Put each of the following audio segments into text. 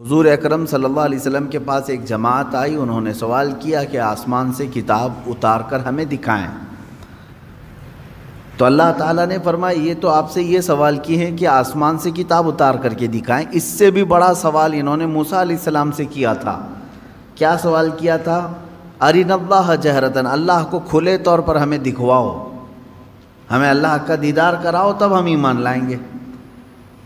हुजूर अकरम सल्लल्लाहु अलैहि वसल्लम के पास एक जमात आई, उन्होंने सवाल किया कि आसमान से किताब उतार कर हमें दिखाएँ। तो अल्लाह ताला ने फरमाया, ये तो आपसे ये सवाल किए हैं कि आसमान से किताब उतार करके दिखाएँ। इससे भी बड़ा सवाल इन्होंने मूसा सलाम से किया था। क्या सवाल किया था? अरिनल्ला जहरतन, अल्लाह को खुले तौर पर हमें दिखवाओ। हमें अल्लाह का दीदार कराओ, तब हम ईमान लाएँगे।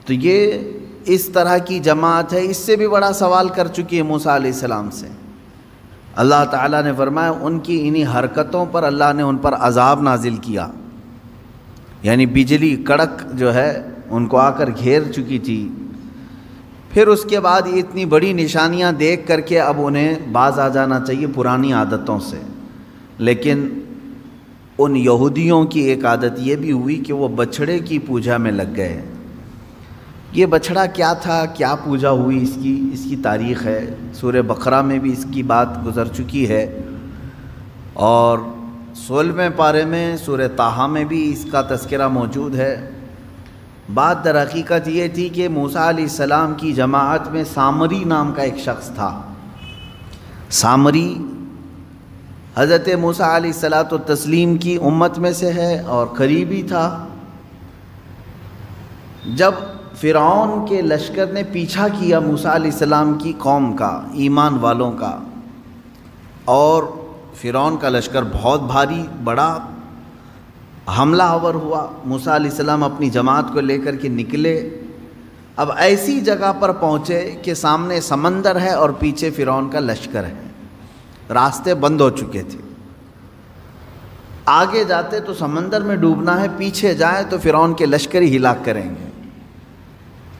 तो ये इस तरह की जमात है, इससे भी बड़ा सवाल कर चुकी है मूसा सलाम से। अल्लाह ताला ने फरमाया, उनकी इन्हीं हरकतों पर अल्लाह ने उन पर अजाब नाजिल किया। यानी बिजली, कड़क जो है, उनको आकर घेर चुकी थी। फिर उसके बाद इतनी बड़ी निशानियाँ देख करके अब उन्हें बाज आ जाना चाहिए पुरानी आदतों से। लेकिन उन यहूदियों की एक आदत ये भी हुई कि वो बछड़े की पूजा में लग गए। ये बछड़ा क्या था, क्या पूजा हुई, इसकी इसकी तारीख़ है। सूर्य बकरा में भी इसकी बात गुज़र चुकी है। और सोलहवें पारे में सूर्य ताहा में भी इसका तस्करा मौजूद है। बात दर हकीकत ये थी कि मूसा सलाम की जमात में सामरी नाम का एक शख्स था। सामरी हज़रत मूसा सलात तस्लीम की उम्मत में से है और करीबी था। जब फ़िरौन के लश्कर ने पीछा किया मूसा सलाम की कौम का, ईमान वालों का। और फ़िरौन का लश्कर बहुत भारी, बड़ा हमला आवर हुआ। मूसा सलाम अपनी जमात को लेकर के निकले। अब ऐसी जगह पर पहुँचे कि सामने समंदर है और पीछे फ़िरौन का लश्कर है। रास्ते बंद हो चुके थे। आगे जाते तो समंदर में डूबना है, पीछे जाए तो फ़िरौन के लश्कर ही हिलाक करेंगे।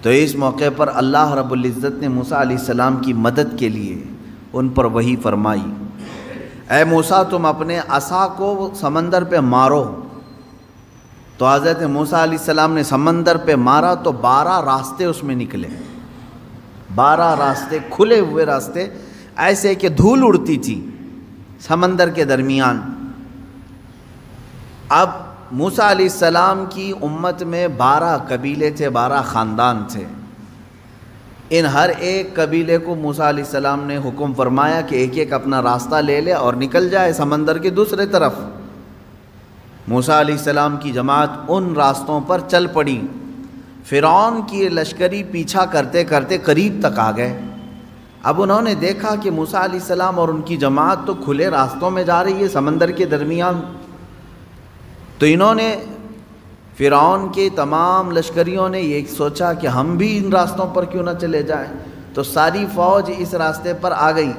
तो इस मौके पर अल्लाह रब्ज़त ने मूसा सलाम की मदद के लिए उन पर वही फरमाई। ए मूसा, तुम अपने असा को समंदर पे मारो। तो हज़रत मूसा सलाम ने समंदर पे मारा तो बारह रास्ते उसमें निकले। बारह रास्ते, खुले हुए रास्ते, ऐसे कि धूल उड़ती थी समंदर के दरमियान। अब मूसा सलाम की उम्मत में बारह कबीले थे, बारह ख़ानदान थे। इन हर एक कबीले को मूसा सलाम ने हुक्म फरमाया कि एक एक अपना रास्ता ले ले और निकल जाए समंदर के दूसरे तरफ़। मूसा सलाम की जमात उन रास्तों पर चल पड़ी। फ़िरौन की लश्करी पीछा करते करते करीब तक आ गए। अब उन्होंने देखा कि मूसा सलाम और उनकी जमात तो खुले रास्तों में जा रही है, समंदर के दरमियान तो इन्होंने फ़िरौन के तमाम लश्करियों ने ये सोचा कि हम भी इन रास्तों पर क्यों ना चले जाएँ। तो सारी फ़ौज इस रास्ते पर आ गई।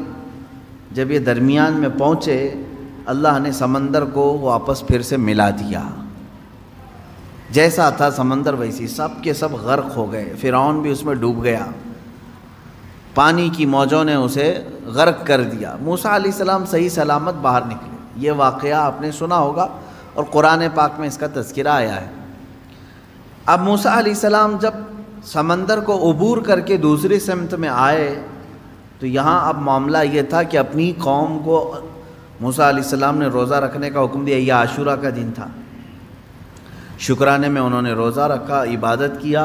जब ये दरमियान में पहुँचे, अल्लाह ने समंदर को वापस फिर से मिला दिया। जैसा था समंदर, वैसी सब के सब गर्क हो गए। फ़िरौन भी उसमें डूब गया। पानी की मौजों ने उसे गर्क कर दिया। मूसा सलाम सही सलामत बाहर निकले। ये वाक़ आपने सुना होगा और कुरान पाक में इसका तस्करा आया है। अब मूसा सलाम जब समंदर को अबूर करके दूसरी समत में आए तो यहाँ अब मामला ये था कि अपनी कौम को मूसा सलाम ने रोज़ा रखने का हुक्म दिया। यह आशूरा का दिन था। शुक्राने में उन्होंने रोज़ा रखा, इबादत किया।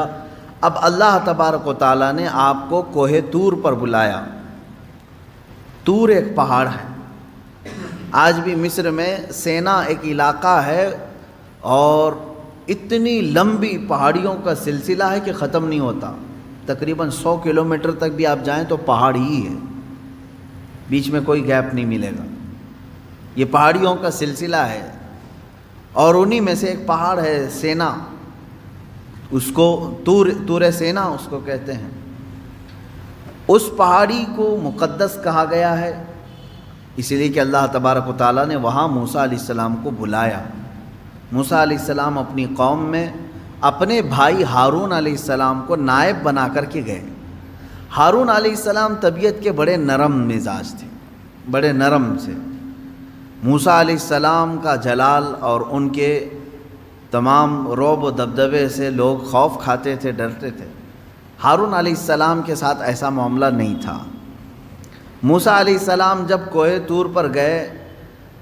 अब अल्लाह तबारक ताली ने आपको कोहे तूर पर बुलाया। तूर एक पहाड़ है। आज भी मिस्र में सेना एक इलाका है और इतनी लंबी पहाड़ियों का सिलसिला है कि ख़त्म नहीं होता। तकरीबन 100 किलोमीटर तक भी आप जाएँ तो पहाड़ ही है। बीच में कोई गैप नहीं मिलेगा। ये पहाड़ियों का सिलसिला है और उन्हीं में से एक पहाड़ है सेना। उसको तूर तूर सेना उसको कहते हैं। उस पहाड़ी को मुक़द्दस कहा गया है। इसलिए कि अल्लाह तबारक ताली ने वहाँ मूसा सलाम को बुलाया। मूसा अपनी कौम में अपने भाई हारून सलाम को नायब बना कर के गए। हारून सलाम तबीयत के बड़े नरम मिजाज थे, बड़े नरम से मूसा सलाम का जलाल और उनके तमाम रोब दबदबे से लोग खौफ खाते थे, डरते थे। हारून सलाम के साथ ऐसा मामला नहीं था। मूसा सलाम जब कोहे तूर पर गए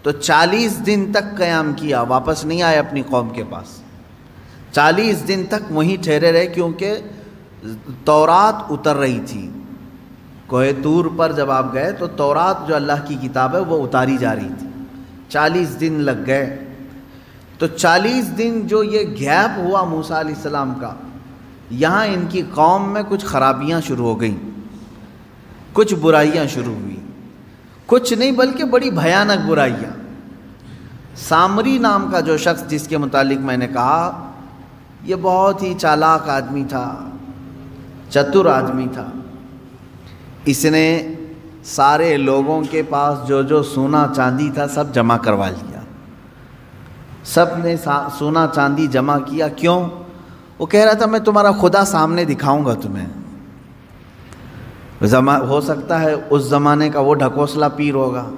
तो चालीस दिन तक क़याम किया, वापस नहीं आए अपनी कौम के पास। चालीस दिन तक वहीं ठहरे रहे, क्योंकि तौरात उतर रही थी। कोहे तूर पर जब आप गए तो तौरात जो अल्लाह की किताब है, वो उतारी जा रही थी। चालीस दिन लग गए। तो चालीस दिन जो ये गैप हुआ मूसा सलाम का, यहाँ इनकी कौम में कुछ खराबियाँ शुरू हो गई। कुछ बुराइयाँ शुरू हुई। कुछ नहीं, बल्कि बड़ी भयानक बुराइयाँ। सामरी नाम का जो शख्स जिसके मुतालिक मैंने कहा यह बहुत ही चालाक आदमी था, चतुर आदमी था। इसने सारे लोगों के पास जो जो सोना चांदी था, सब जमा करवा लिया। सबने सोना चांदी जमा किया। क्यों? वो कह रहा था, मैं तुम्हारा खुदा सामने दिखाऊँगा तुम्हें। जमा, हो सकता है उस ज़माने का वो ढकोसला पीर होगा।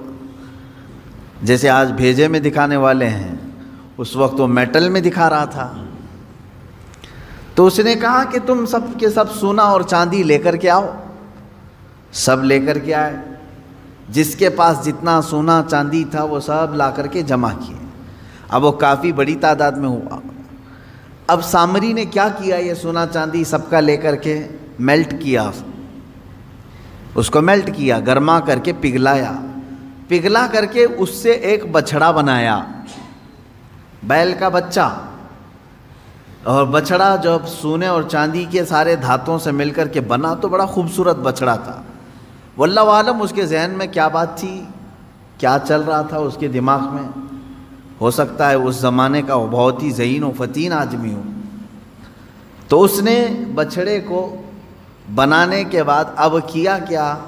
जैसे आज भेजे में दिखाने वाले हैं, उस वक्त वो मेटल में दिखा रहा था। तो उसने कहा कि तुम सब के सब सोना और चांदी लेकर के आओ। सब लेकर के आए। जिसके पास जितना सोना चांदी था, वो सब ला कर के जमा किए। अब वो काफ़ी बड़ी तादाद में हुआ। अब सामरी ने क्या किया ये सोना चांदी सबका लेकर के मेल्ट किया? उसको मेल्ट किया, गर्मा करके पिघलाया। पिघला करके उससे एक बछड़ा बनाया। बैल का बच्चा। और बछड़ा जब सोने और चांदी के सारे धातों से मिलकर के बना तो बड़ा खूबसूरत बछड़ा था। वल्ला आलम, उसके जहन में क्या बात थी? क्या चल रहा था उसके दिमाग में? हो सकता है उस ज़माने का वो बहुत ही जहीन व फ़तीन आदमी हो। तो उसने बछड़े को बनाने के बाद अब किया क्या?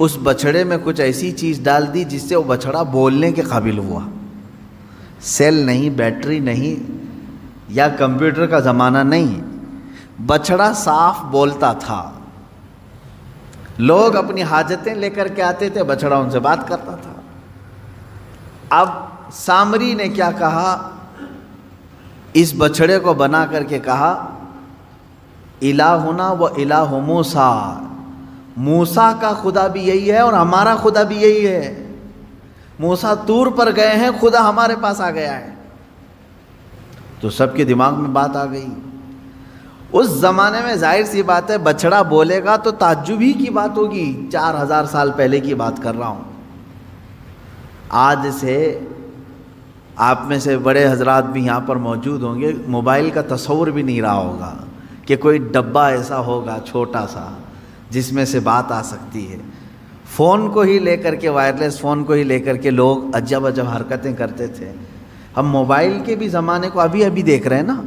उस बछड़े में कुछ ऐसी चीज़ डाल दी जिससे वो बछड़ा बोलने के काबिल हुआ। सेल नहीं, बैटरी नहीं, या कंप्यूटर का ज़माना नहीं। बछड़ा साफ़ बोलता था। लोग अपनी हाजतें लेकर के आते थे, बछड़ा उनसे बात करता था। अब सामरी ने क्या कहा? इस बछड़े को बना करके कहा इला होना व इला हो मूसा। मूसा का खुदा भी यही है और हमारा खुदा भी यही है। मूसा तूर पर गए हैं, खुदा हमारे पास आ गया है। तो सबके दिमाग में बात आ गई। उस ज़माने में ज़ाहिर सी बात है, बछड़ा बोलेगा तो ताजुबी की बात होगी। चार हज़ार साल पहले की बात कर रहा हूँ। आज से आप में से बड़े हजरात भी यहाँ पर मौजूद होंगे। मोबाइल का तस्वर भी नहीं रहा होगा। कि कोई डब्बा ऐसा होगा छोटा सा, जिसमें से बात आ सकती है। फ़ोन को ही लेकर के वायरलेस फ़ोन को ही लेकर के लोग अजब अजब हरकतें करते थे। हम मोबाइल के भी ज़माने को अभी अभी देख रहे हैं ना।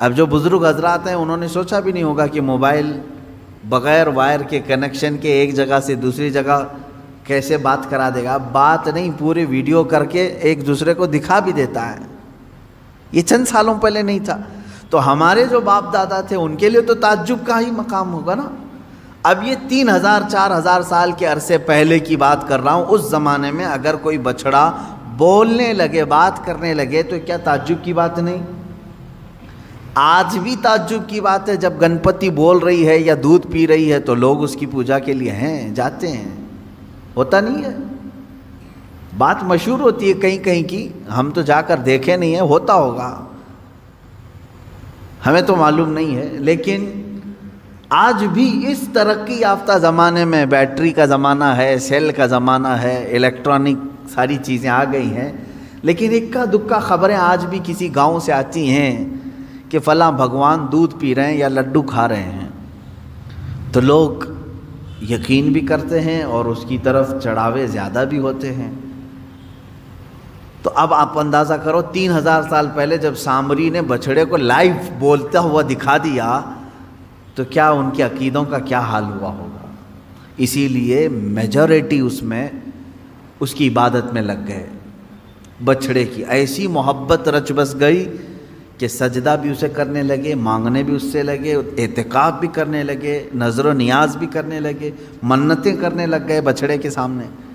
अब जो बुज़ुर्ग हजरात हैं, उन्होंने सोचा भी नहीं होगा कि मोबाइल बग़ैर वायर के, कनेक्शन के, एक जगह से दूसरी जगह कैसे बात करा देगा। बात नहीं, पूरे वीडियो करके एक दूसरे को दिखा भी देता है। ये चंद सालों पहले नहीं था। तो हमारे जो बाप दादा थे, उनके लिए तो ताज्जुब का ही मकाम होगा ना। अब ये तीन हज़ार, चार हज़ार साल के अरसे पहले की बात कर रहा हूँ, उस ज़माने में अगर कोई बछड़ा बोलने लगे, बात करने लगे तो क्या ताज्जुब की बात नहीं? आज भी ताज्जुब की बात है, जब गणपति बोल रही है या दूध पी रही है तो लोग उसकी पूजा के लिए हैं, जाते हैं। होता नहीं है। बात मशहूर होती है कहीं कहीं की, हम तो जाकर देखे नहीं है, होता होगा। हमें तो मालूम नहीं है, लेकिन आज भी इस तरक्की याफ्ता ज़माने में बैटरी का ज़माना है, सेल का ज़माना है, इलेक्ट्रॉनिक सारी चीज़ें आ गई हैं, लेकिन इक्का दुक्का खबरें आज भी किसी गाँव से आती हैं कि फ़लाँ भगवान दूध पी रहे हैं या लड्डू खा रहे हैं। तो लोग यकीन भी करते हैं और उसकी तरफ़ चढ़ावे ज़्यादा भी होते हैं। तो अब आप अंदाज़ा करो, तीन हज़ार साल पहले जब सामरी ने बछड़े को लाइव बोलता हुआ दिखा दिया तो क्या उनके अकीदों का क्या हाल हुआ होगा? इसीलिए मेजॉरिटी उसमें, उसकी इबादत में लग गए। बछड़े की ऐसी मोहब्बत रच बस गई कि सजदा भी उसे करने लगे, मांगने भी उससे लगे, एहतिकाफ भी करने लगे, नज़र व नियाज भी करने लगे, मन्नतें करने लग गए बछड़े के सामने।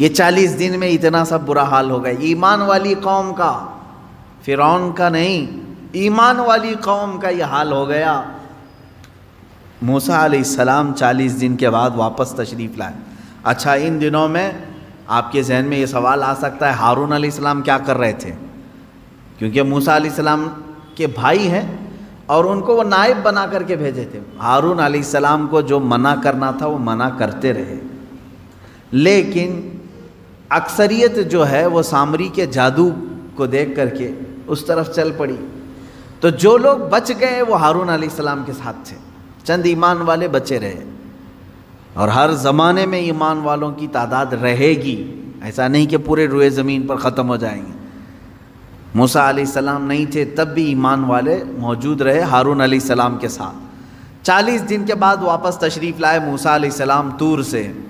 ये चालीस दिन में इतना सब बुरा हाल हो गया। ईमान वाली कौम का, फ़िरौन का नहीं, ईमान वाली कौम का ये हाल हो गया। मूसा सलाम चालीस दिन के बाद वापस तशरीफ़ लाए। अच्छा इन दिनों में आपके जहन में ये सवाल आ सकता है, हारून सलाम क्या कर रहे थे? क्योंकि मूसा सलाम के भाई हैं और उनको वो नायब बना करके भेजे थे। हारून सलाम को जो मना करना था, वो मना करते रहे। लेकिन अक्सरियत जो है वो सामरी के जादू को देख करके उस तरफ़ चल पड़ी। तो जो लोग बच गए वो हारून सलाम के साथ थे। चंद ईमान वाले बचे रहे। और हर ज़माने में ईमान वालों की तादाद रहेगी। ऐसा नहीं कि पूरे रुए ज़मीन पर ख़त्म हो जाएँगे। मूसा सलाम नहीं थे, तब भी ईमान वाले मौजूद रहे हारून सलाम के साथ। चालीस दिन के बाद वापस तशरीफ़ लाए मूसा सलाम तूर से।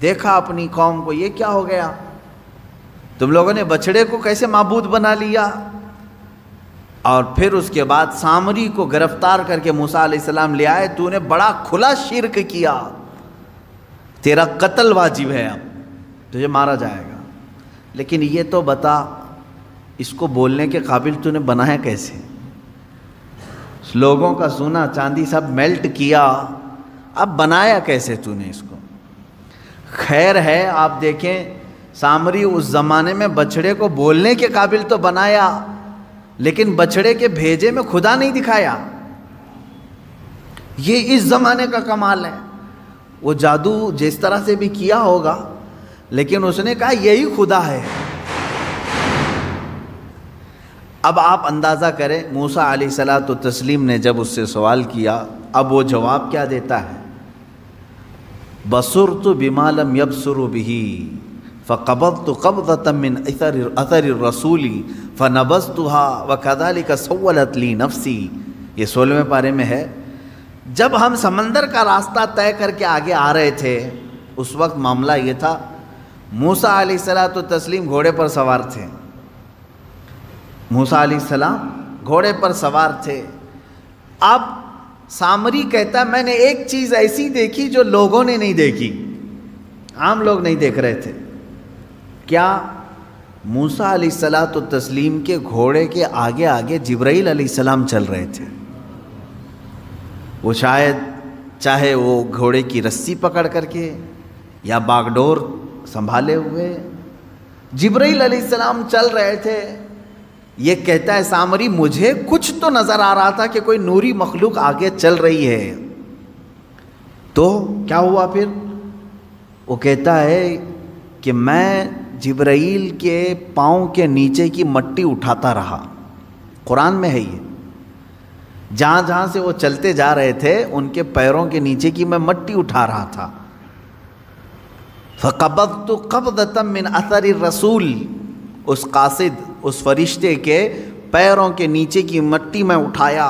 देखा अपनी कौम को, ये क्या हो गया? तुम लोगों ने बछड़े को कैसे मबूद बना लिया? और फिर उसके बाद सामरी को गिरफ़्तार करके मूसा सलाम ले आए, तूने बड़ा खुला शिरक किया। तेरा कत्ल वाजिब है अब, तुझे मारा जाएगा। लेकिन ये तो बता, इसको बोलने के काबिल तूने बनाया कैसे? लोगों का सोना चांदी सब मेल्ट किया, अब बनाया कैसे तूने इसको? खैर है, आप देखें, सामरी उस ज़माने में बछड़े को बोलने के काबिल तो बनाया, लेकिन बछड़े के भेजे में खुदा नहीं दिखाया। ये इस ज़माने का कमाल है। वो जादू जिस तरह से भी किया होगा, लेकिन उसने कहा, यही खुदा है। अब आप अंदाज़ा करें, मूसा अली सला तो तस्लीम ने जब उससे सवाल किया, अब वो जवाब क्या देता है? बसुर तो बिमालम यबसुर बिही फ़कबत तो कब तमिन असर रसूली फ़नबस तुहा व कदाली का सवलतली नफसी ये सोलहवें पारे में है। जब हम समंदर का रास्ता तय करके आगे आ रहे थे, उस वक्त मामला ये था, मूसा सला तो तस्लीम घोड़े पर सवार थे। मूसा सलाम घोड़े पर सवार थे। अब सामरी कहता, मैंने एक चीज़ ऐसी देखी जो लोगों ने नहीं देखी। आम लोग नहीं देख रहे थे। क्या मूसा सला तो तस्लीम के घोड़े के आगे आगे जिब्राइल सलाम चल रहे थे? वो शायद चाहे वो घोड़े की रस्सी पकड़ करके या बागडोर संभाले हुए, जिब्राइल सलाम चल रहे थे। ये कहता है, सामरी, मुझे कुछ तो नज़र आ रहा था कि कोई नूरी मखलूक आगे चल रही है। तो क्या हुआ फिर? वो कहता है कि मैं जिब्राइल के पाँव के नीचे की मट्टी उठाता रहा। कुरान में है ये। जहाँ जहाँ से वो चलते जा रहे थे, उनके पैरों के नीचे की मैं मट्टी उठा रहा था। फ़कबत तो कब मिन असर रसूल, उस कासिद उस फरिश्ते के पैरों के नीचे की मट्टी में उठाया।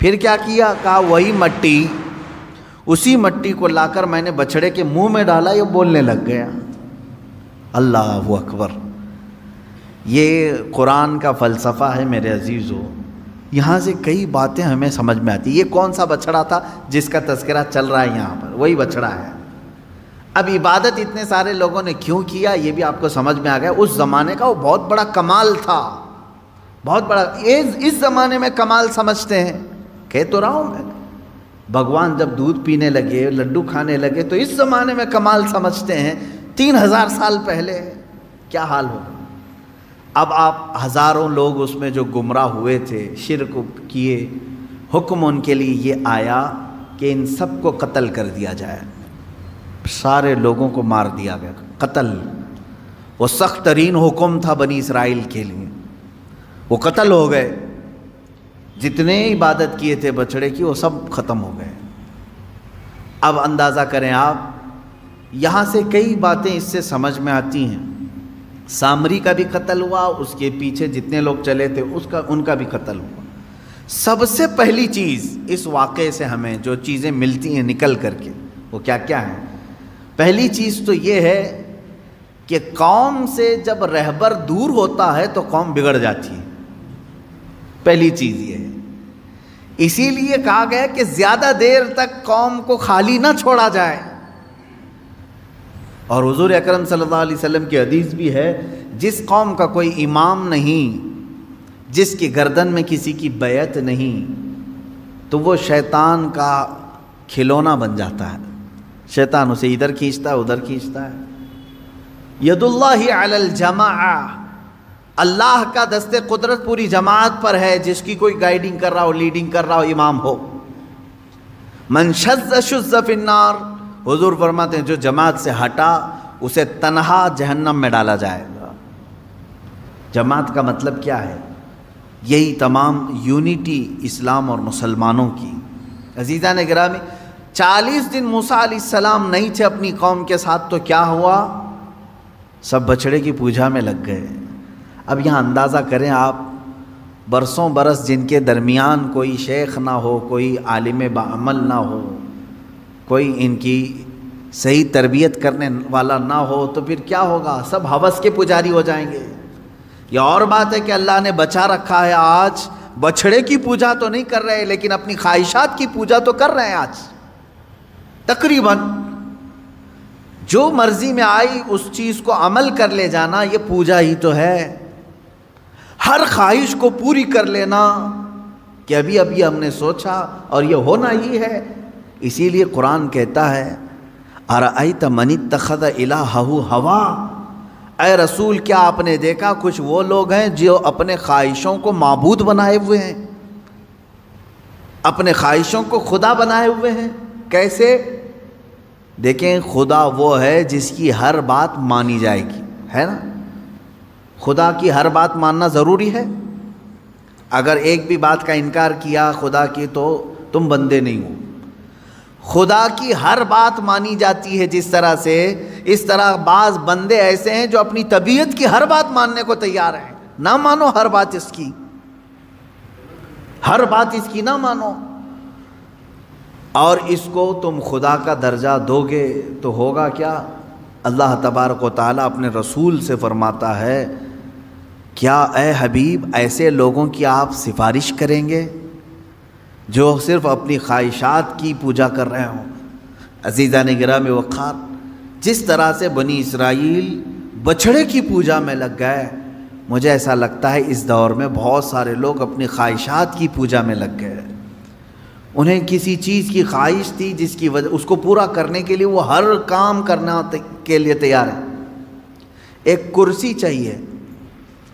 फिर क्या किया? कहा, वही मट्टी, उसी मट्टी को लाकर मैंने बछड़े के मुँह में डाला, ये बोलने लग गया। अल्लाह अकबर। ये कुरान का फ़लसफ़ा है मेरे अजीज़ों। यहाँ से कई बातें हमें समझ में आती ये कौन सा बछड़ा था जिसका तस्करा चल रहा है यहाँ पर? वही बछड़ा है। अब इबादत इतने सारे लोगों ने क्यों किया? ये भी आपको समझ में आ गया। उस ज़माने का वो बहुत बड़ा कमाल था। बहुत बड़ा इस इस ज़माने में कमाल समझते हैं। कह तो रहा हूँ मैं। भगवान जब दूध पीने लगे, लड्डू खाने लगे तो इस ज़माने में कमाल समझते हैं। तीन हज़ार साल पहले। क्या हाल हो अब आप हज़ारों लोग उसमें जो गुमराह हुए थे, शिरक किए, हुक्म उनके लिए ये आया कि इन सबको कत्ल कर दिया जाए। सारे लोगों को मार दिया गया। कत्ल। वो सख्त तरीन हुक्म था बनी इसराइल के लिए। वो कत्ल हो गए। जितने इबादत किए थे बछड़े की, वो सब ख़त्म हो गए। अब अंदाज़ा करें आप, यहाँ से कई बातें इससे समझ में आती हैं। सामरी का भी कत्ल हुआ, उसके पीछे जितने लोग चले थे, उसका, उनका भी कत्ल हुआ। सबसे पहली चीज़ इस वाक़े से हमें जो चीज़ें मिलती हैं निकल करके, वो क्या क्या है? पहली चीज़ तो ये है कि कौम से जब रहबर दूर होता है तो कौम बिगड़ जाती है। पहली चीज़ ये है। इसीलिए कहा गया कि ज़्यादा देर तक कौम को खाली ना छोड़ा जाए। और हुजूर अकरम सल्लल्लाहु अलैहि वसल्लम की हदीस भी है, जिस कौम का कोई इमाम नहीं, जिसकी गर्दन में किसी की बैत नहीं तो वो शैतान का खिलौना बन जाता है। शैतान उसे इधर खींचता है, उधर खींचता है। यदुल्ला ही जमा अल्लाह का दस्ते कुदरत पूरी जमात पर है, जिसकी कोई गाइडिंग कर रहा हो लीडिंग कर रहा हो, इमाम हो। मन फिन्नार। हुजूर फरमाते हैं, जो जमात से हटा, उसे तनहा जहन्नम में डाला जाएगा। जमात का मतलब क्या है? यही तमाम यूनिटी इस्लाम और मुसलमानों की। अजीज़ा ने गिरामी चालीस दिन मूसा सलाम नहीं थे अपनी कौम के साथ तो क्या हुआ? सब बछड़े की पूजा में लग गए। अब यहाँ अंदाज़ा करें आप, बरसों बरस जिनके दरमियान कोई शेख ना हो, कोई आलिम बामल ना हो, कोई इनकी सही तरबियत करने वाला ना हो तो फिर क्या होगा? सब हवस के पुजारी हो जाएँगे। ये और बात है कि अल्लाह ने बचा रखा है आज। बछड़े की पूजा तो नहीं कर रहे, लेकिन अपनी ख्वाहिशात की पूजा तो कर रहे हैं आज। तकरीबन जो मर्ज़ी में आई उस चीज़ को अमल कर ले जाना, ये पूजा ही तो है। हर ख्वाहिश को पूरी कर लेना कि अभी अभी हमने सोचा और ये होना ही है। इसीलिए कुरान कहता है अर तमनी तखद इलाहू हवा। ए रसूल, क्या आपने देखा? कुछ वो लोग हैं जो अपने ख्वाहिशों को मबूद बनाए हुए हैं, अपने ख्वाहिशों को खुदा बनाए हुए हैं। कैसे? देखें, खुदा वो है जिसकी हर बात मानी जाएगी, है ना? खुदा की हर बात मानना ज़रूरी है? अगर एक भी बात का इनकार किया खुदा की तो तुम बंदे नहीं हो। खुदा की हर बात मानी जाती है जिस तरह से, इस तरह बाज बंदे ऐसे हैं जो अपनी तबीयत की हर बात मानने को तैयार हैं। ना मानो हर बात इसकी। हर बात इसकी ना मानो। और इसको तुम खुदा का दर्जा दोगे तो होगा क्या? अल्लाह तबारक ताली अपने रसूल से फरमाता है, क्या ए हबीब, ऐसे लोगों की आप सिफारिश करेंगे जो सिर्फ़ अपनी ख्वाहिशात की पूजा कर रहे हों? अजीज़ा ने गिरा में वक़ार जिस तरह से बनी इसराइल बछड़े की पूजा में लग गए, मुझे ऐसा लगता है इस दौर में बहुत सारे लोग अपनी ख्वाहिशात की पूजा में लग गए। उन्हें किसी चीज़ की ख्वाहिश थी जिसकी वजह, उसको पूरा करने के लिए वो हर काम करना के लिए तैयार है। एक कुर्सी चाहिए,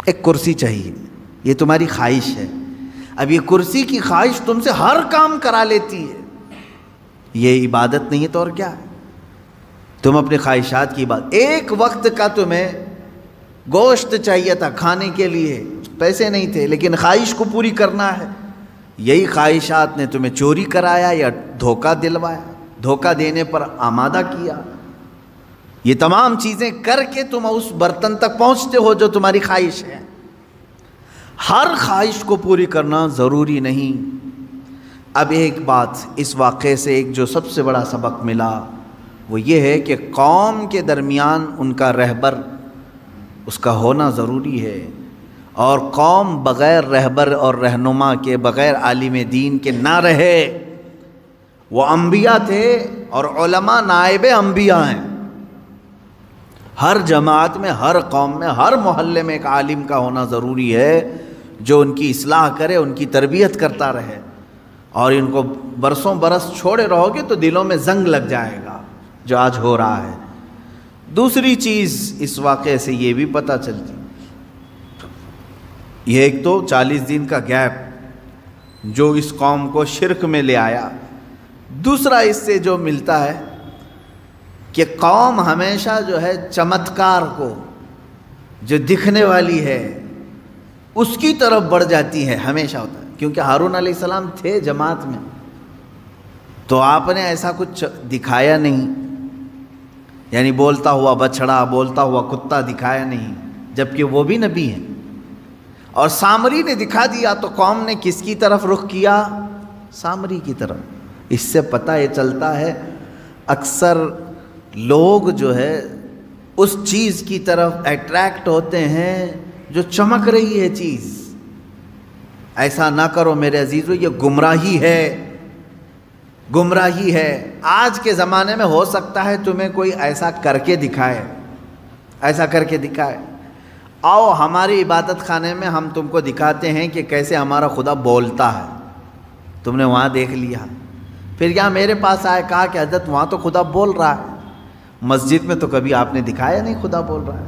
एक कुर्सी चाहिए, ये तुम्हारी ख्वाहिश है। अब ये कुर्सी की ख्वाहिश तुमसे हर काम करा लेती है। ये इबादत नहीं है तो और क्या? है तुम अपनी ख्वाहिशात की बात एक वक्त का तुम्हें गोश्त चाहिए था खाने के लिए, पैसे नहीं थे, लेकिन ख्वाहिश को पूरी करना है। यही ख्वाहिशात ने तुम्हें चोरी कराया या धोखा दिलवाया? धोखा देने पर आमादा किया? ये तमाम चीज़ें करके तुम उस बर्तन तक पहुँचते हो जो तुम्हारी ख्वाहिश है। हर ख्वाहिश को पूरी करना ज़रूरी नहीं। अब एक बात इस वाक़े से एक जो सबसे बड़ा सबक मिला, वो ये है कि कौम के दरमियान उनका रहबर, उसका होना ज़रूरी है। और कौम बग़ैर रहबर और रहनुमा के, बग़ैर आलिम दीन के ना रहे। वो अम्बिया थे और नायब अम्बिया हैं। हर जमात में, हर कौम में, हर मोहल्ले में एक आलिम का होना ज़रूरी है, जो उनकी असलाह करे, उनकी तरबियत करता रहे। और इनको बरसों बरस छोड़े रहोगे तो दिलों में जंग लग जाएगा, जो आज हो रहा है। दूसरी चीज़ इस वाक़े से ये भी पता चलती ये एक तो चालीस दिन का गैप जो इस कौम को शिरक में ले आया। दूसरा इससे जो मिलता है कि कौम हमेशा जो है चमत्कार को, जो दिखने वाली है, उसकी तरफ़ बढ़ जाती है, हमेशा होता है। क्योंकि हारून सलाम थे जमात में तो आपने ऐसा कुछ दिखाया नहीं। यानी बोलता हुआ बछड़ा, बोलता हुआ कुत्ता दिखाया नहीं, जबकि वो भी नबी हैं। और सामरी ने दिखा दिया तो कौम ने किसकी तरफ़ रुख किया? सामरी की तरफ़। इससे पता ये चलता है, अक्सर लोग जो है, उस चीज़ की तरफ़ अट्रैक्ट होते हैं जो चमक रही है चीज़। ऐसा ना करो मेरे अजीज़ों, ये गुमराही है। गुमराही है। आज के ज़माने में हो सकता है तुम्हें कोई ऐसा करके दिखाए। ऐसा करके दिखाए। आओ, हमारी इबादत खाने में हम तुमको दिखाते हैं कि कैसे हमारा खुदा बोलता है। तुमने वहाँ देख लिया। फिर यहाँ मेरे पास आए, कहा कि हज़रत, वहाँ तो खुदा बोल रहा है। मस्जिद में तो कभी आपने दिखाया नहीं खुदा बोल रहा है।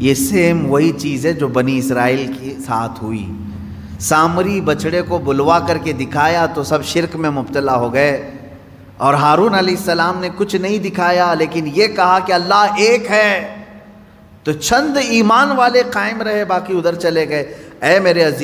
ये सेम वही चीज़ है जो बनी इसराइल के साथ हुई। सामरी बछड़े को बुलवा करके दिखाया तो सब शिरक में मुबतला हो गए। और हारून सलाम ने कुछ नहीं दिखाया, लेकिन ये कहा कि अल्लाह एक है। तो छंद ईमान वाले कायम रहे बाकी उधर चले गए। ऐ मेरे अज़ीज़